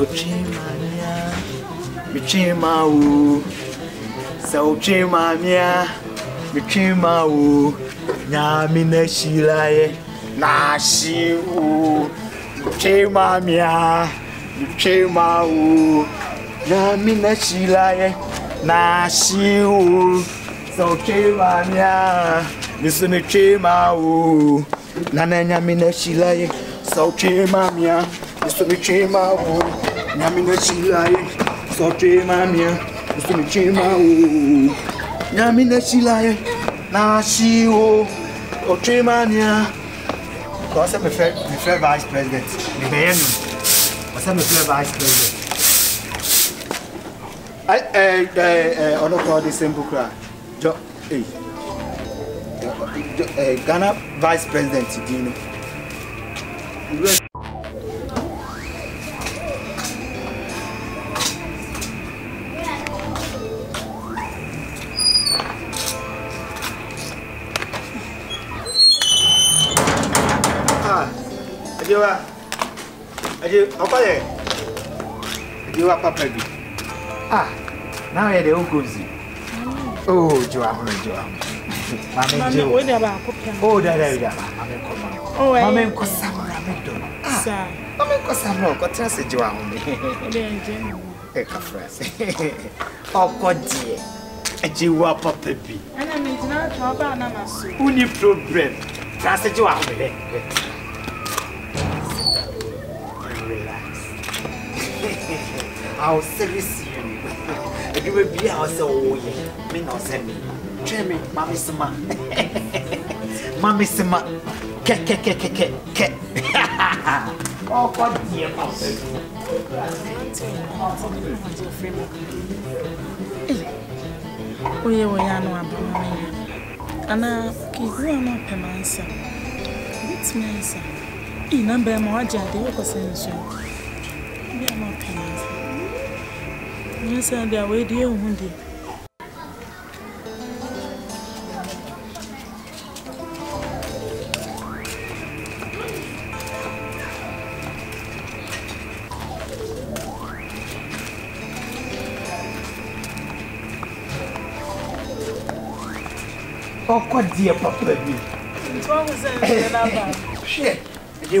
Ochimania, Michimau, Sauchimania, Michimau, Namine Shilae, Nashiu, Chimamia, Michimau, Namine Shilae, Nashiu, Sauchimania, Nisune Chimau, Nananya Mine Shilae, Sauchimamia, Nisune Chimau. nyamina shila ye sote mamia usumi chima o nyamina shila ye na shi o ote mania kọsẹ mi fẹ vice president mi bẹ yẹn nu vice president ẹ ẹ ẹ ẹ ọlọpàá ọdẹ sẹmbù kura jọ eyi ghana vice president di nu. je wa aje okoye je wa papa bi ah now here they all goes oh jo ahun jo ahun mame jo o da ba ko pia o da da da mame ko mame ko samra me do sa mame ko samra ko tra se jo ahun mi de nje e ka frase ọkọ die aje wa papa bi ana me jina to ba na maso uni problem tra se jo ahun mi I'll service you. If you will be ourselves, oh, yeah. Me not send me. Train me, Mammy Sima. Mammy Sima. Ke, ke, ke, ke, ke, ke. Oh, God, dear, eh, Oye wo ya no abama me ya. Ana ki hu ama pe mansa. Bit me nsa. I na be mo aja de ko sensu. Nyesa dia we die hu die. ọkọ di ẹ papa bi. ǹjọ́ mo sẹ́yìn ṣe lábàá. ṣé ẹ jẹ́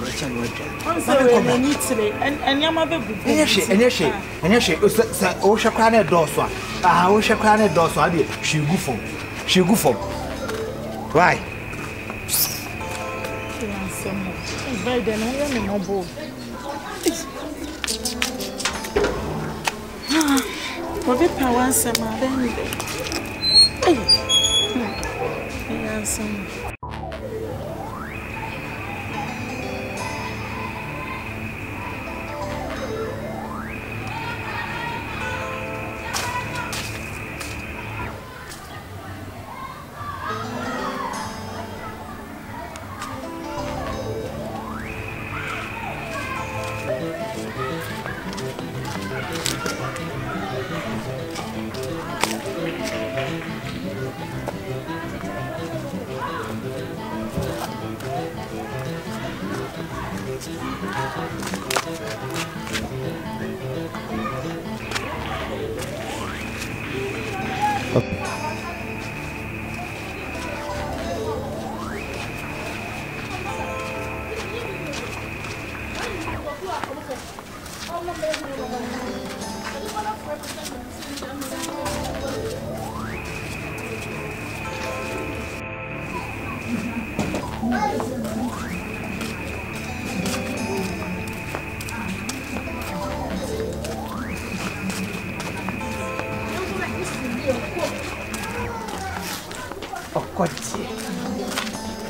ọ̀rọ̀ kyẹn wọ́n dùn. ọ̀nsẹ̀ wẹ̀ mí ní tiri ẹ̀nìyàmá bẹ̀ bù bù. ẹ̀yẹ hwẹ ẹ̀yẹ hwẹ ẹ̀yẹ hwẹ sẹ ọ̀hwẹ koraa náà dọ̀ọ̀sọ a aha ọ̀hwẹ obi pa wa nsɛm a bɛn de ɛyɛ ɛyɛ nsɛm. Okay. ọkọ tiẹ̀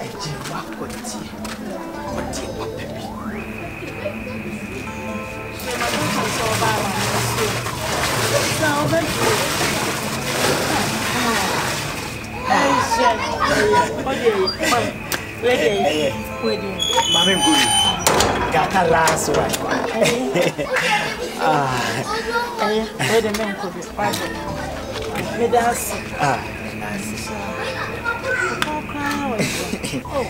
ẹ̀jẹ̀ wa kọ tiẹ̀ ọkọ tiẹ̀ pàpẹ́ mi. Mami mguli gata laso wa kwa. Ah. Eh, wede menko bi. Pardon. Medasi. Ah, medasi. Oh.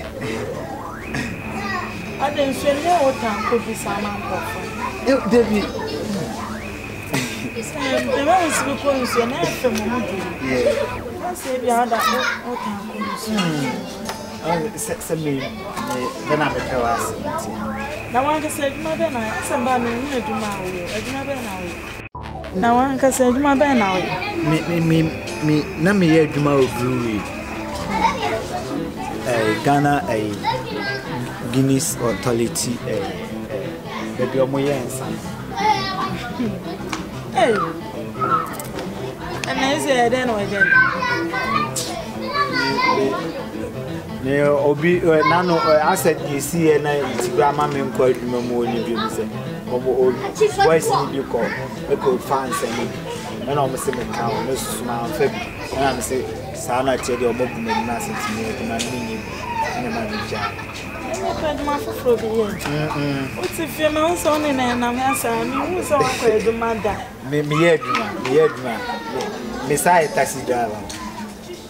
Ada nsuo ne wo ta ko bi sa ma nkɔfo. Eh David. Dɛmɛ wo si bi ko nsuo hmm. oh, na efe mo mo bi. Ɔsɛ bi ada wo ta na bɛ pɛ wa ase nti. Na wɔn ankasa adwuma bɛ na sɛ mba mi nwura adwuma a wɔyɛ adwuma bɛ na wɔyɛ. Na wɔn ankasa adwuma bɛ na wɔyɛ. Mi mi na mi yɛ adwuma obiri wi. Eh, Ghana eh, Guinness Authority eh, baabi ọmụ yẹ nsa. Ẹna ezi ya dẹ na ọ dẹ. obi nanu asɛ esi yɛ na etibi ama mi nkɔ edwuma mu wɔ nibi mu sɛ ɔmo wɔyɛsi nibi nsa mu ɛna ɔmo sɛ mi ka ɔmo susuma nfa bi ɛna mi ma nja mo pe duma foforo bi ye o ti fi ma n so ni na na mi asa mi n so wa ko eduma da mi mi ye duma mi ye duma mi e taxi driver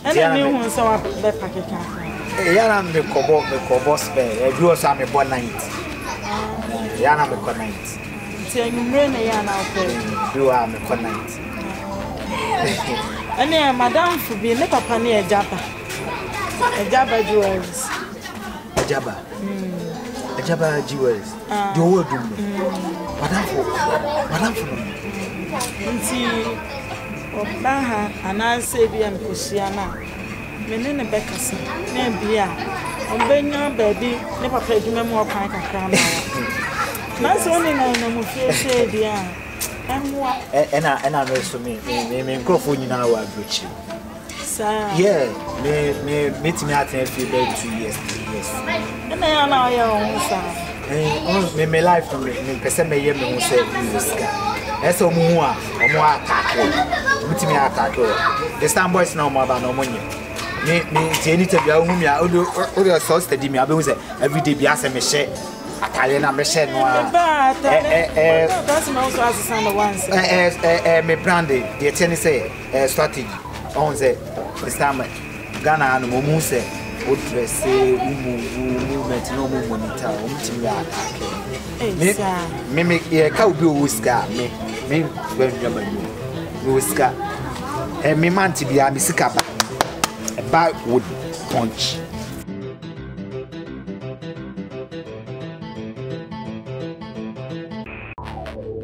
ẹni mi hun sọ wa bẹ pàkí kan. Eh, yàrá mi kọ bọ mi kọ bọ spẹ ẹbí ọsọ mi bọ night na yàrá ọkọ yìí. bí wàá mi kọ mm, night. ẹni ẹ eh, madam fubi ne papa ni ẹ jaba ẹ jaba ajaba ajaba jewels ah. deɛ ɔwɔ adum no hmm. madamfo madamfo no nti ɔba ha anaasɛ ebi a nkɔhyia no a mene ne bɛkasa na ebi a ɔbɛnya baabi ne papa adwuma mu ɔkwan kakra ma wa na sɛ wone na ɔnam fie sɛ a, a ɛmmoa ɛna ɛna me so me me nkurɔfoɔ nyinaa wɔ aburokyiri saa yeah me me metumi atena fie bɛɛ two years yes ɛna yɛ na ɔyɛ wo ho saa me me life no mepɛ sɛ mɛyɛ me ho sɛ sika ɛsɛ sɛ ɔmo hu a ɔmo ataake ɔmotumi ataake ɔ the stan boys na ɔmo aba na ɔmo me me tie ni a ɔmo mi a ɔde ɔde sɔɔ steady mi abɛhu sɛ everyday bi asɛ mehyɛ atare na mehyɛ no a ɛɛ ɛɛ me brand deɛ tiɛ ni sɛ ɛɛ strategy ɔmo sɛ wo dresse wo move movement na ɔmo monitor ɔmo ti mi ataake mi mi yɛ ka obi owo sika mi mi wɛ ndwama yi mi wo sika ɛ mi mante bi a mi sika ba ɛba wo punch.